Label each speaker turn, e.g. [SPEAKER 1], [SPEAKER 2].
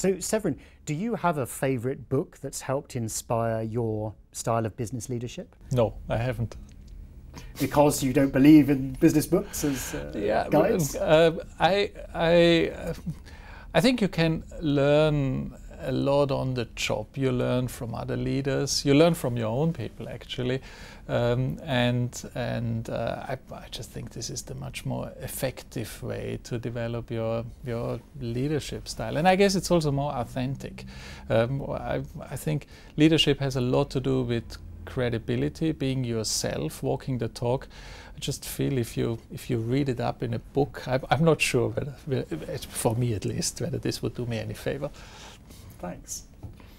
[SPEAKER 1] So, Severin, do you have a favourite book that's helped inspire your style of business leadership?
[SPEAKER 2] No, I haven't.
[SPEAKER 1] Because you don't believe in business books as uh, yeah, guides?
[SPEAKER 2] Uh, I, I, I think you can learn a lot on the job. You learn from other leaders. You learn from your own people, actually. Um, and and uh, I, I, just think this is the much more effective way to develop your your leadership style. And I guess it's also more authentic. Um, I, I think leadership has a lot to do with credibility, being yourself, walking the talk. I just feel if you if you read it up in a book, I, I'm not sure whether, for me at least, whether this would do me any favor.
[SPEAKER 1] Thanks.